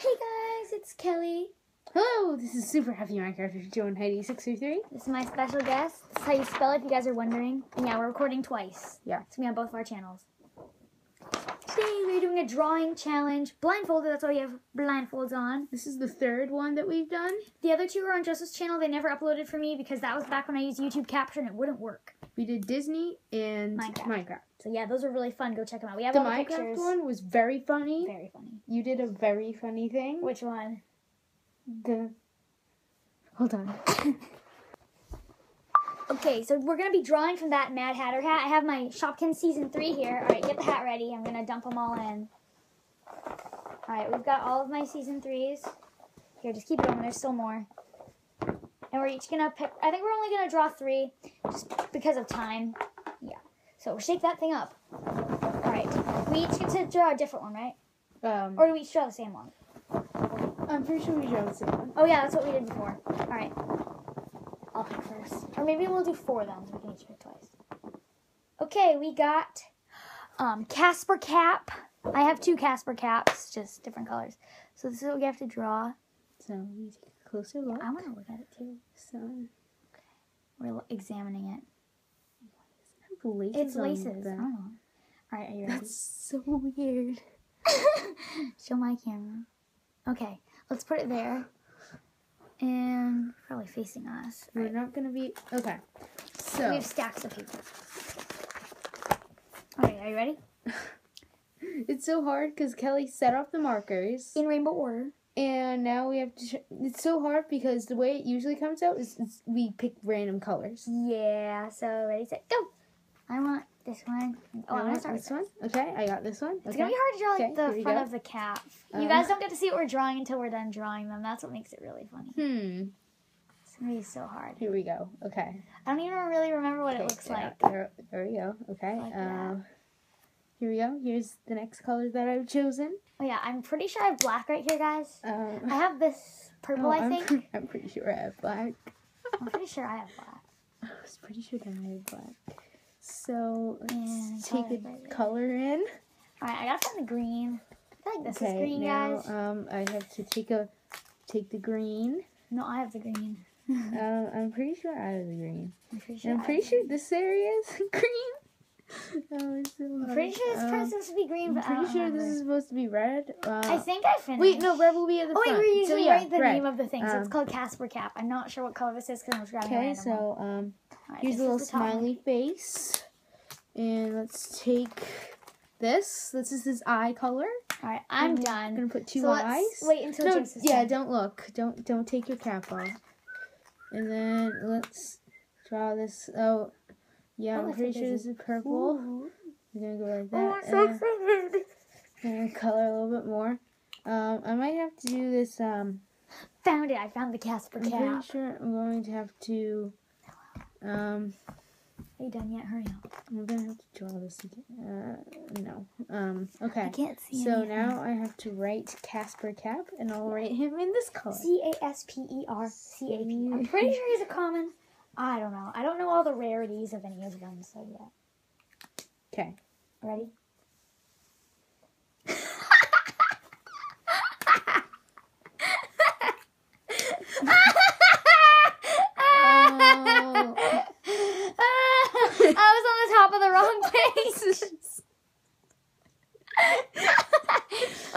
Hey guys, it's Kelli. Hello, this is Super Happy Minecraft with Joe and Heidi six three three. This is my special guest. This is how you spell it if you guys are wondering. And yeah, we're recording twice. Yeah. It's gonna be on both of our channels. Today we're doing a drawing challenge. Blindfolded, that's why we have blindfolds on. This is the third one that we've done. The other two are on Joseph's channel. They never uploaded for me because that was back when I used YouTube Capture and it wouldn't work. We did Disney and Minecraft. Minecraft. So yeah, those are really fun. Go check them out. We have The all the Minecraft pictures. one was very funny. Very funny. You did a very funny thing. Which one? The hold on. Okay, so we're gonna be drawing from that Mad Hatter hat. I have my Shopkins season three here. All right, get the hat ready. I'm gonna dump them all in. All right, we've got all of my season threes. Here, just keep going. There's still more. And we're each gonna pick. I think we're only gonna draw three, just because of time. Yeah. So shake that thing up. All right. We each get to draw a different one, right? Um, Or do we each draw the same one? I'm pretty sure we drew the same one. Oh yeah, that's what we did before. All right. I'll pick first. Or maybe we'll do four then, so we can each pick twice. Okay, we got um, Casper cap. I have two Casper caps, just different colors. So this is what we have to draw. So we take a closer look. I want to look at it too. So okay. We're examining it. Laces It's laces. Don't. All right, are you ready? That's so weird. Show my camera. Okay, let's put it there. And probably facing us. We're not gonna be okay. So we have stacks of paper. Okay, are you ready? it's so hard because Kelli set off the markers. In rainbow order. And now we have to. It's so hard because the way it usually comes out is, is we pick random colors. Yeah, so ready, set, go. I want this one. Oh, I'm I want start with this one. Okay, I got this one. It's Okay. gonna be hard to draw like Okay, the front of the cap. Uh, you guys don't get to see what we're drawing until we're done drawing them. That's what makes it really funny. Hmm. It's gonna be so hard. Here we go. Okay. I don't even really remember what it looks yeah, like. There, there we go. Okay. Like that. here we go. Here's the next color that I've chosen. Oh yeah, I'm pretty sure I have black right here, guys. Um, I have this purple, oh, I I'm think. pre- I'm pretty sure I have black. I'm pretty sure I have black. I was pretty sure that I have black. So let's take color a color in. All right, I gotta find the green. I feel like this okay. is green, now guys. um, I have to take a take the green. no, I have the green. Um, I'm pretty sure I have the green. I'm pretty sure. I'm pretty sure this area is green. Oh, it's so I'm pretty sure this Um, part's supposed to be green, I'm but I pretty sure remember. this is supposed to be red. Uh, I think I finished. wait, no, red will be at the Oh wait, front. we So, usually yeah, write the red. name of the thing, so it's Um, called Casper Cap. I'm not sure what color this is because I'm just grabbing Okay, so um, Alright, here's a little top smiley face, and let's take this. This is his eye color. All right, I'm I'm done. gonna put two so eyes. wait until no, James yeah, done. don't look. Don't don't take your cap off. And then let's draw this. Oh, yeah, Oh, I'm pretty sure this is purple. Ooh. We're gonna go like Oh, that. I'm so excited. and color a little bit more. Um, I might have to do this. Um, Found it. I found the Casper cap. I'm pretty sure I'm going to have to. Um, Are you done yet? Hurry up. I'm gonna have to draw this again. Uh, no. Um, okay. I can't see So anything. now I have to write Casper Cap, and I'll write him in this color. C A S P E R C A P. I'm pretty sure he's a common. I don't know. I don't know all the rarities of any of them. So yeah. Okay. Ready? Oh. I was on the top of the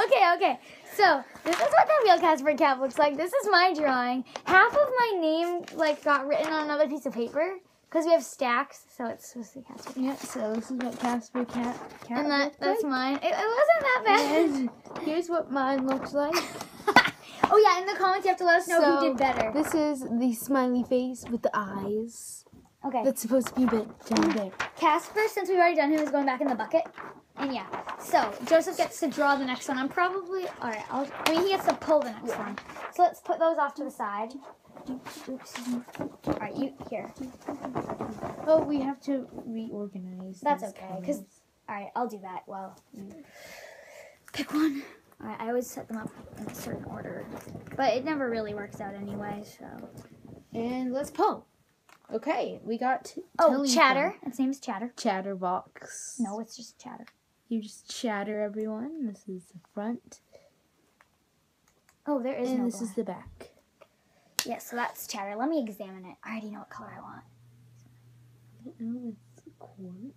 okay, okay. So this is what the real Casper cap looks like. This is my drawing. Half of my name like got written on another piece of paper because we have stacks, so it's supposed to be Casper. Yeah. So this is what Casper Cap. Cap And that that's like. mine. It, it wasn't that bad. And here's what mine looks like. oh yeah, in the comments you have to let us know So, who did better. This is the smiley face with the eyes. Okay. That's supposed to be a bit down mm-hmm. there. Casper, since we've already done him, is going back in the bucket. And yeah, so Joseph gets to draw the next one. I'm probably all right. I'll, I mean, he gets to pull the next one. So let's put those off to the side. Oops. All right, you here. Oh, we have to reorganize. That's okay, 'cause-. All right, I'll do that. Well, pick one. All right, I always set them up in a certain order, but it never really works out anyway. So And let's pull. Okay, we got. t- oh. Chatter. Its name is Chatter. Chatterbox. No, it's just Chatter. You just chatter, everyone. This is the front. Oh, there is and no this black. is the back. Yeah, so that's chatter. Let me examine it. I already know what color I want. Oh, it's quartz.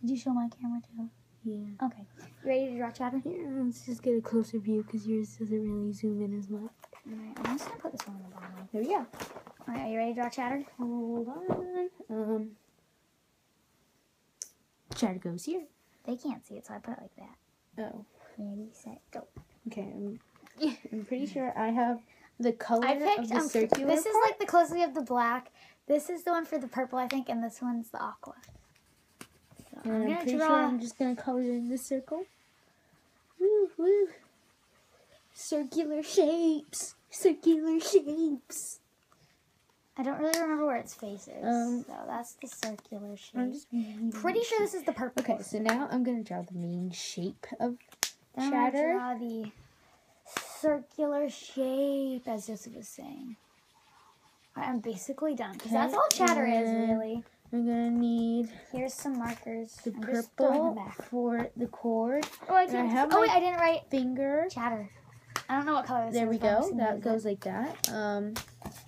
Did you show my camera too? Yeah. Okay. You ready to draw chatter? Here, let's just get a closer view because yours doesn't really zoom in as much. Alright, I'm just gonna put this one on the bottom. There we go. Alright, are you ready to draw chatter? Hold on. Um, chatter goes here. They can't see it, so I put it like that. Oh, Ready, set, go. okay. I'm, I'm pretty sure I have the color I of picked the um, circular This is part. like the closest we have the black. This is the one for the purple, I think, and this one's the aqua. And I'm I'm pretty draw. sure I'm just gonna color in the circle. Woo woo. Circular shapes. Circular shapes. I don't really remember where its face is. Um, so that's the circular shape. I'm just Pretty sure this is the purple. Okay, so now I'm gonna draw the main shape of Then I'm gonna draw the circular shape, as Joseph was saying. I'm basically done because that's all chatter is really. I'm gonna need Here's some markers. the I'm purple for the cord. Oh, I can't. have oh wait, I didn't write Finger. chatter. I don't know what color this There we go. That goes like that. Um.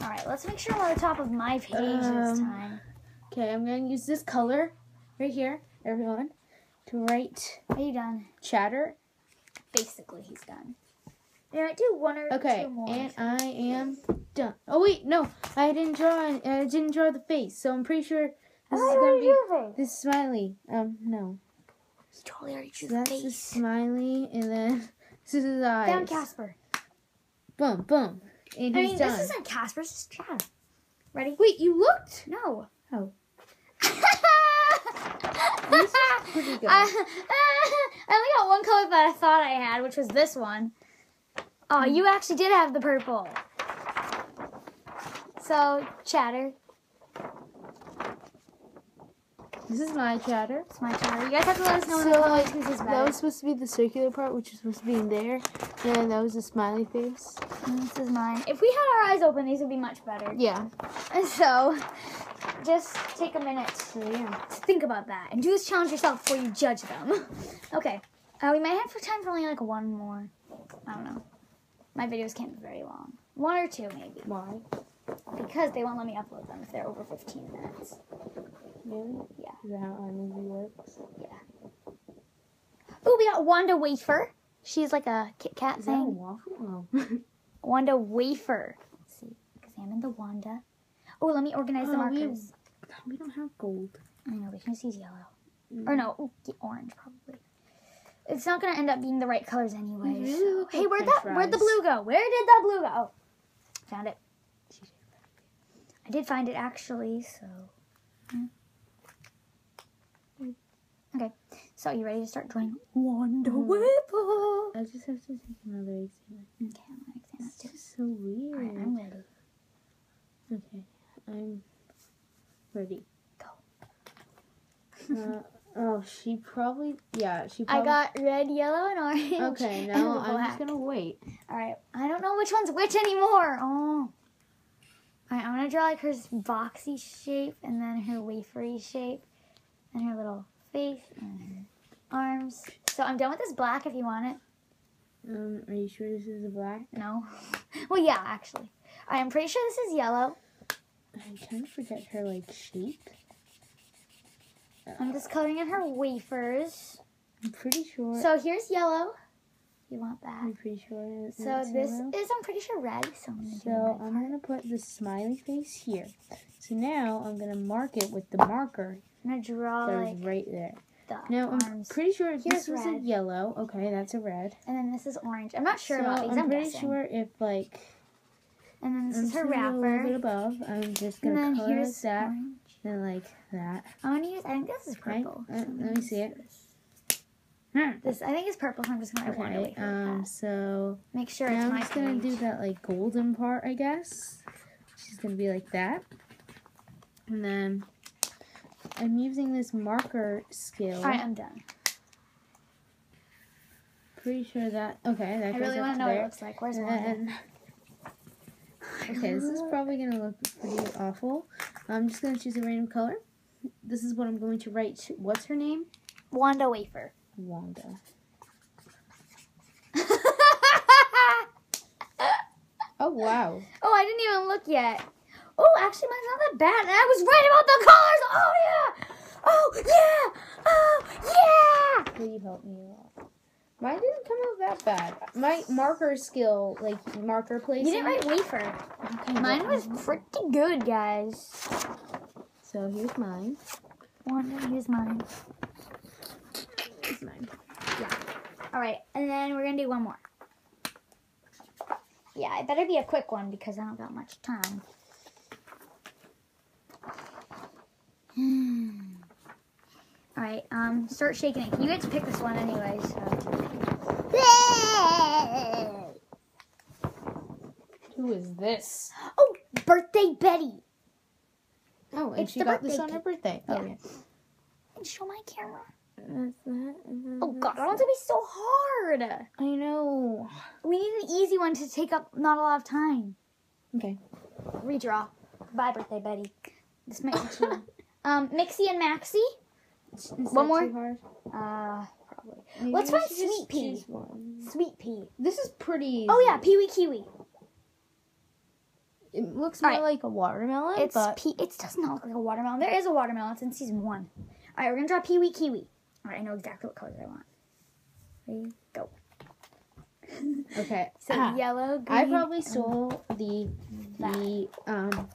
All right, let's make sure we're on the top of my page this Um, time. okay, I'm gonna use this color right here, everyone, to write Are you done? chatter. Basically, he's done. Yeah, I do one or Okay, two more. and I am done. Oh wait, no, I didn't draw. I didn't draw the face, so I'm pretty sure this is gonna be this smiley. Um, no, He totally already so drew the that's the smiley, and then this is his eyes. Down Casper. Boom, boom, and I he's mean, done. this isn't Casper. This is chatter. Ready? Wait, you looked. No. Oh. this is pretty good. I, I only got one color that I thought I had, which was this one. Oh, you actually did have the purple. So, chatter. This is my chatter. It's my chatter. You guys have to let us know in the So, comments is That was supposed to be the circular part, which is supposed to be in there. And then that was the smiley face. And this is mine. If we had our eyes open, these would be much better. Yeah. And so, just take a minute So yeah. to think about that and do this challenge yourself before you judge them. okay. Uh, we might have for time for only like one more. I don't know. My videos can't be very long. One or two, maybe. Why? Because they won't let me upload them if they're over 15 minutes. Really? Yeah. Is that how iMovie works? Yeah. Ooh, we got Wanda Wafer. She's like a Kit Kat Is thing. waffle? Oh. Wanda Wafer. Let's see. Examine the Wanda. Oh, let me organize the Oh, we- markers. we don't have gold. I know, we can just use yellow. Mm. Or no, orange probably. It's not gonna end up being the right colors anyway. really so- Hey, where'd that where'd the blue go? Where did that blue go? Oh, found it. I did find it actually, so. Okay, so you ready to start drawing Wanda Mhm. Wafer? I just have to take another exam. Okay, I'm gonna exam it too. so weird. Alright, I'm ready. Okay, I'm ready. Go. Uh, oh, she probably, yeah, she I got red, yellow, and orange. Okay, now I'm just gonna wait. All right, I don't know which one's which anymore. Oh. All right, I'm gonna draw like her boxy shape, and then her wafery shape, and her little face arms. So I'm done with this black. If you want it, Um, are you sure this is a black? no. well, yeah, actually. I'm pretty sure this is yellow. I kind of forget her like shape. I'm just coloring in her wafers. I'm pretty sure. So here's yellow. You want that? I'm pretty sure. So this yellow. is, I'm pretty sure red. So I'm gonna So I'm gonna put the smiley face here. So now I'm gonna mark it with the marker I'm gonna draw that like right there. No, I'm arms, pretty sure Here's this was a yellow. Okay, that's a red. and then this is orange. I'm not sure so about these. I'm, I'm, pretty guessing. sure if like And then this I'm is her just a little bit above, I'm just gonna then color that, orange. then like that. I'm gonna use. I think this is purple. uh, let me see it. This. Hmm. This I think it's purple. So I'm just gonna Okay, um, so Make sure it's I'm just gonna do that like golden part, I guess. She's gonna be like that, and then I'm using this marker skill. All right, I'm done. Pretty sure that okay. That I really want to to know what it looks like. Where's then, okay, this is probably gonna look pretty awful. I'm just gonna choose a random color. This is what I'm going to write. What's her name? Wanda Wafer. Wanda. Oh, wow. Oh, I didn't even look yet. Oh, actually, mine's not that bad. And I was right about the colors. Oh yeah. Oh yeah. Oh you help me a lot? Mine didn't come out that bad. My marker skill, like marker placing. You didn't write wafer. Okay, Mine was pretty good, guys. So here's mine. One, here's mine. Here's mine. Yeah. All right, and then we're gonna do one more. Yeah, it better be a quick one because I don't got much time. Hmm. All right, um, start shaking it. You get to pick this one anyway, so. Who is this? Oh, birthday Betty. Oh, and It's she got this on her birthday. Oh, Yeah. Show my camera. yeah. That's that, and then Oh God, I want to be so hard. I know. We need an easy one to take up not a lot of time. Okay. Redraw. Bye, birthday Betty. This might be too. um, Mixie and Maxie. Is One more? Too hard? Uh, probably. Maybe Let's find Sweet Pea. Sweet pea. This is pretty. Oh yeah, easy. Pee Wee Kiwi. It looks more right. like a watermelon, It's but pea. It does not look like a watermelon. There is a watermelon. It's in season one. All right, we're gonna draw Pee Wee Kiwi. All right, I know exactly what colors I want. Ready, go. okay. So Ah, yellow, green. I probably stole the the um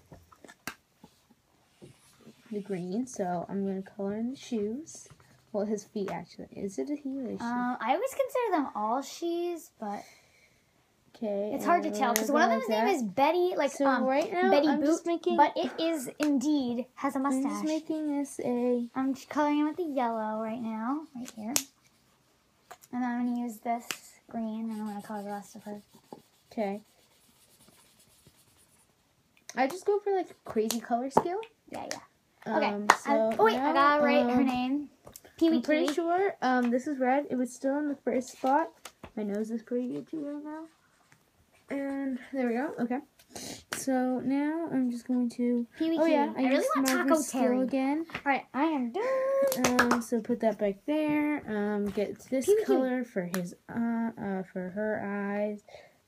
the green, so I'm gonna color in the shoes. Well, his feet actually. Is it a he or a she? Um, I always consider them all she's, but okay. it's hard to tell because one of gonna them's like name that. is Betty, like So um, right now, Betty I'm Boot, making. but it is indeed has a I'm mustache. just making this a. I'm just coloring it with the yellow right now, right here. And then I'm going to use this green, and I'm going to color the rest of her. Okay. I just go for like crazy color skill. Yeah, yeah. Okay. Um, I- so oh, wait, now, I got to write her um, name. Pee Wee I'm pretty Kiwi. sure um, this is red. It was still in the first spot. My nose is pretty itchy right now. And there we go. Okay. So now I'm just going to. Pee Wee Oh yeah, I really want Taco Terry. again. All right, I am done. Um, so put that back there. Um, get this Pee Wee Kiwi. color for his uh, uh for her eyes.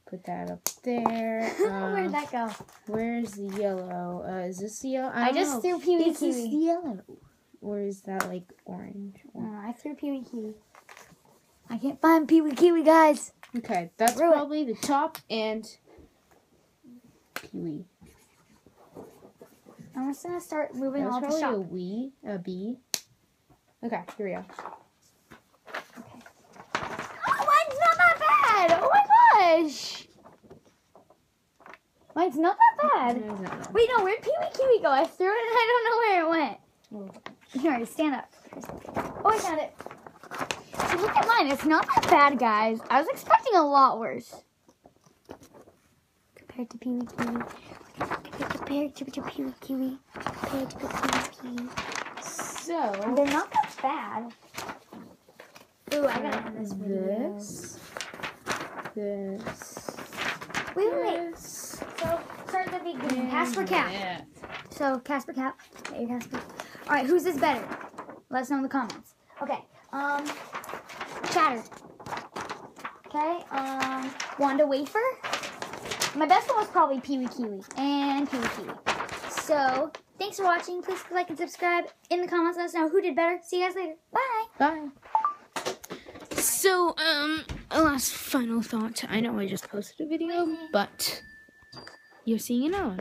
Put that up there. Where'd Um, that go? Where's the yellow? Uh, is this the yellow? I, don't just know. threw Pee Wee Is this the yellow? Or is that like orange? Uh, I threw Pee Wee Kiwi. I can't find Pee Wee Kiwi, guys. Okay, that's it. probably the top and Pee-wee. I'm just to start moving all the probably a shop. wee, a bee. Okay, here we go. Okay. Oh, mine's not that bad. Gosh. Mine's not that bad. That. Wait, no, where'd Pee Wee Kiwi go? I threw it and I don't know where it went. Oh. Here, stand up. Oh, I found it. See, look at mine. It's not that bad, guys. I was expecting a lot worse. Compared to Pee Wee Kiwi. Compared to Pee Wee Kiwi. Compared to Pee Wee Kiwi. So, They're not that bad. Ooh, I gotta this video. This, this, Wait, wait, wait. this, So, start at the beginning. Casper and Cap. that. So, Casper Cap. Get your Casper. All right, who's this better? Let us know in the comments. Okay. Um, Chatter. Okay. Um, Wanda Wafer. My best one was probably Pee Wee Kiwi and Pee Wee Kiwi. So, thanks for watching. Please like and subscribe. In the comments, let us know who did better. See you guys later. Bye. Bye. So, um, a last final thought. I know I just posted a video, but you're seeing another one.